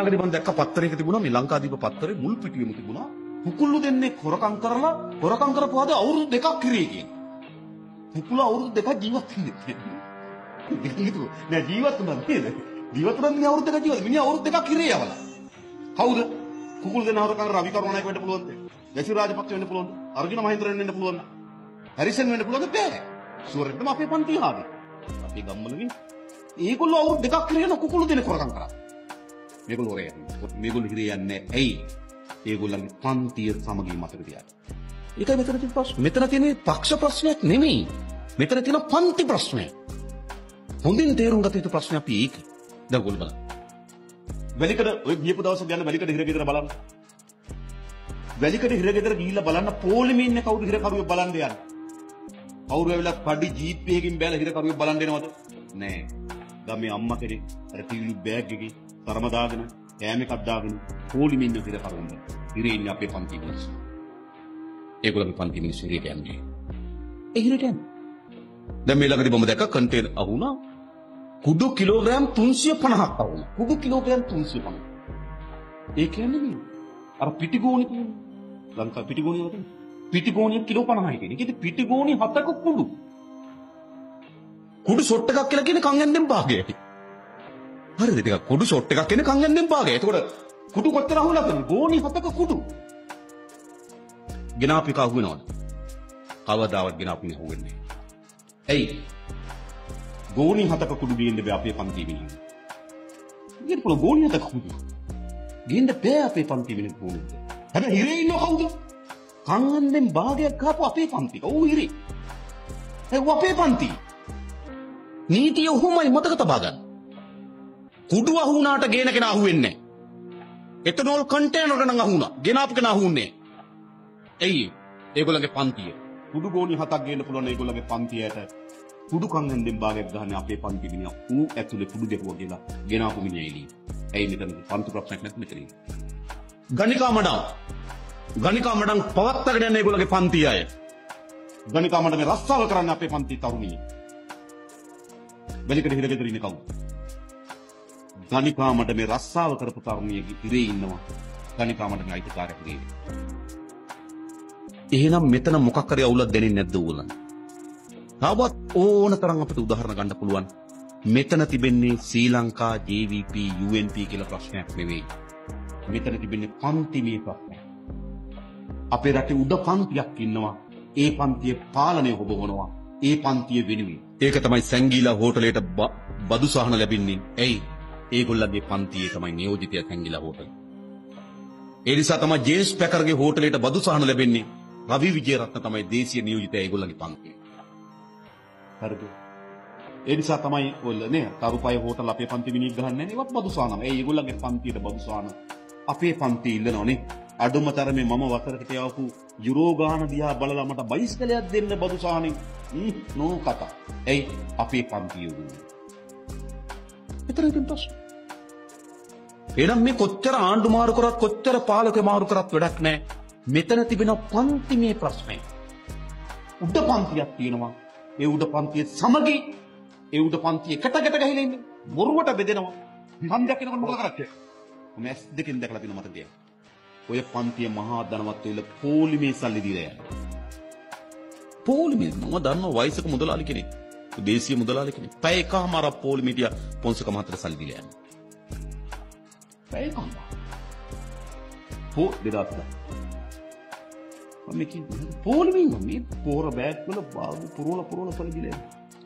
ළඟදී මම දැක්ක පත්තරයක තිබුණා මේ ලංකාදීප පත්තරේ මුල් පිටුවෙම තිබුණා කුකුල්ලු දෙන්නේ හොරකම් කරලා හොරකම් කරපුවාද අවුරුදු දෙකක් කිරේ කියන. කුකුල අවුරුදු දෙකක් ජීවත් වෙන්නේ. හිතුව නෑ ජීවත් වුණා නේද? ජීවත් වුණා මිනිහ අවුරුදු දෙකක් ජීවත්. මිනිහ අවුරුදු දෙකක් කිරේ යවලා. කවුද? කුකුල් දෙන හොරකම් රවි කරුණානායක වෙන්න පුළුවන්ද? වැසි රාජපක්ෂ වෙන්න පුළුවන්ද? අර්ජුන මහේන්ද්‍රන් වෙන්න පුළුවන්ද? හැරිසන් වෙන්න පුළුවන්ද? බෑ. සුවරෙට්ටම අපේ පන්ති ආවේ. අපේ ගම්වලකින් ඒගොල්ලෝ අවුරුදු දෙකක් කරගෙන කුකුළු දෙන හොරකම් කරා. මේගොල්ලෝ හොරේ මේගොල්ලෝ හිරේ යන්නේ ඇයි? ඒගොල්ලන්ගේ පන්තිය සමගිය මතක තියාගන්න. ඒකයි මෙතන තියෙන ප්‍රශ්න. මෙතන තියෙන පක්ෂ ප්‍රශ්නයක් නෙමෙයි. මෙතන තියෙන පන්ති ප්‍රශ්නයක්. හොඳින් තේරුම් ගත යුතු ප්‍රශ්නයක් අපි ඒක. දැන් ඔයගොල්ලෝ බලන්න. වැලිකඩ ඔය ගියපු දවස් යන වැලිකඩ හිරගෙදර බලන්න. වැලිකඩ හිරගෙදර ගිහිල්ලා බලන්න පොලිමේ ඉන්නේ කවුද හිරකරුවෙක් බලන්න යන්නේ. කවුරු ඇවිල්ලා පඩි ජීප් එකකින් බෑලා හිරකරුවෙක් බලන්න එනවද? නෑ. ගමේ අම්මා කෙනෙක් අර ටීවී බෑග් එකේ තරම දාගෙන කෑම එකක් දාගෙන පොලිමේ ඉන්න හිරකරුවන්. හිරේ ඉන්නේ අපේ පන්ති මිනිස්සු. ඒගොල්ලන්ගේ පන්ති මිනිස්සු හිරේට යන්නේ. ඒ හිරේට යන්නේ. දැන් මේ ළඟදී මම දැක්ක කන්ටේනර් අහුණා කුඩු කිලෝග්‍රෑම් 350ක් අහුණා. කුඩු කිලෝග්‍රෑම් 350. ඒ කියන්නේ මේ අර පිටිගෝණි කියන්නේ ලංකා පිටිගෝණි වගේ පිටිගෝණිය කිලෝ 50යි කියන්නේ. ඒකෙදි පිටිගෝණි හතක කුඩු. කුඩු ෂොට් එකක් කියලා කියන්නේ කන් ඇන්දෙන් භාගයයි. හරිද? ටිකක් කුඩු ෂොට් එකක් කියන්නේ කන් ඇන්දෙන් භාගයයි. එතකොට කුඩු කොච්චර අහුණාද? ගෝණි හතක කුඩු. ගෙනාපික අහුවෙනවද? කවදාවත් ගෙනාපික අහුවෙන්නේ නැහැ. ඇයි? ගෝණි හතක කුඩු ගේන්න බෑ අපේ පන්ති මිනිස්සු. ගේන්න පුළුවන් ගෝණි හතක කුඩු. ගේන්න බෑ අපේ පන්ති මිනිස්සු ගෝණි. හැබැයි හිරේ ඉන්න කවුද? කංගන්දෙන් භාගයක් ගහපු අපේ පන්ති. ඔව් හිරේ. ඒ අපේ පන්ති. නීතිය ඔහොමයි මතක තබා ගන්න. කුඩු අහුණාට ගේන කෙනා අහුවෙන්නේ නැහැ. එතනෝල් කන්ටේනර් නම් අහුණා. ගෙනාපු කෙනා අහුන්නේ නැහැ. ඇයි ඒගොල්ලගේ පන්තිය කුඩු ගෝනි හතක් ගේන්න පුළුවන් ඒගොල්ලගේ පන්තියට කුඩු කංගෙන් භාගයක් ගන්න අපේ පන්ති මිනිහා ඌ ඇතුලේ කුඩු දෙකුව කියලා ගෙනාපු මිනිහා එළි. ඇයි මෙතන පන්ති ප්‍රශ්නයක් නැත් මෙතන. ගණිකා මඩම් ගණිකා මඩම් පවත්තගෙන යන ඒගොල්ලගේ පන්ති අය. ගණිකා මඩම් රස්සාව කරන්න අපේ පන්ති තරුණිය. වැලිකඩ හිරගෙදර ඉන්න කවුද? ගණිකා මඩ මේ රස්සාව කරපු තරුණිය ඉරේ ඉන්නවා. ගණිකා මඩගේ අයිතිකාරයෙක් ගේ. එහෙනම් මෙතන මොකක් හරි අවුලක් දැනෙන්නේ නැද්ද ඕගොල්ලන්? තවත් ඕන තරම් අපිට උදාහරණ ගන්න පුළුවන්. මෙතන තිබෙන්නේ ශ්‍රී ලංකා JVP UNP කියලා ප්‍රශ්නයක් නෙවෙයි. මෙතන තිබෙන්නේ පන්තිමේ ප්‍රශ්නයක්. අපේ රටේ උඩ පන්තියක් ඉන්නවා. ඒ පන්තියේ පාලනය හොබවනවා. ඒ පන්තිය වෙනුවෙන්. ඒක තමයි සැංගීලා හෝටලයට බදු සහන ලැබෙන්නේ. ඇයි? ඒගොල්ලන්ගේ පන්තියේ තමයි නියෝජිතයා සැංගීලා හෝටල. ඒ නිසා තමයි ජේම්ස් පැකර්ගේ හෝටලයට බදු සහන ලැබෙන්නේ. රවි විජේරත්න තමයි දේශීය නියෝජිතයා ඒගොල්ලන්ගේ පන්තියේ. හරිද? ඒ නිසා තමයි ඔයල නේ තරුපය හෝටල් අපේ පන්ති මිනිහ ගහන්නේ නැහැ ඒවත් බදු සානම. ඒ ඒගොල්ලන්ගේ පන්තියට බදු සාන. අපේ පන්ති ඉල්ලනෝනේ. අඩුම තරමේ මම වසරකට යවපු යුරෝ ගාන දිහා බලලා මට බයිස්කලයක් දෙන්න බදු සානෙන්. නෝ කතා. ඇයි අපේ පන්තිය උදුන්නේ. එතන ඉතින් ප්‍රශ්න. එහෙනම් මේ කොච්චර ආණ්ඩු මාරු කරත් කොච්චර පාලක මාරු කරත් වැඩක් නැහැ. මෙතන තිබෙන පන්තිමේ ප්‍රශ්නය. උඩ පන්තියක් තියෙනවා. ඒ උඩ පන්තිය සමගි ඒ උඩ පන්තිය එකට ගැට ගහලා ඉන්නේ. බොරුවට බෙදෙනවා. හන්දයක් එනකොට මොකද කරන්නේ? මම ඇස් දෙකෙන් දැකලා තියෙන මට දෙයක්. ඔය පන්තිය මහා ධනවත් වෙල පොලිමේ සල්ලි දීලා යනවා. පොලිමේ මම දන්නවා වයසක මුදලාලි කෙනෙක්. දේශීය මුදලාලි කෙනෙක්. පැය එකමාරක් පොලිමේ තියා පොන්සක මහත්තයට සල්ලි දීලා යනවා. පැය එකමාරක්. පො 2000 මේක පොලිමින් මේ පෝර බෑග් වල බාගු පුරවල පුරවල සල්ලි දීලා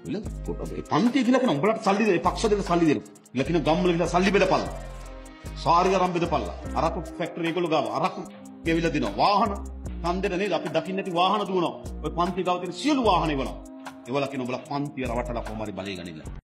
ඉල කොට පන්ති කියලා කියන උඹලට සල්ලි දෙයි පක්ෂ දෙක සල්ලි දෙන්න. ඉල කියන ගම්වල ගිහලා සල්ලි බෙදපල්ලා. සාරි අරන් බෙදපල්ලා. අරක්කු ෆැක්ටරි ඒගොල්ලෝ ගාව අරක්කු ගෙවිලා දෙනවා. වාහන හන්දෙට නේද අපි දකින්න නැති වාහන දුවනවා. ඔය පන්ති ගාව තියෙන සියලු වාහන ඉවනවා. ඒවල කියන උඹලා පන්තිය රවටලා කොහමරි බලේ ගනින්න.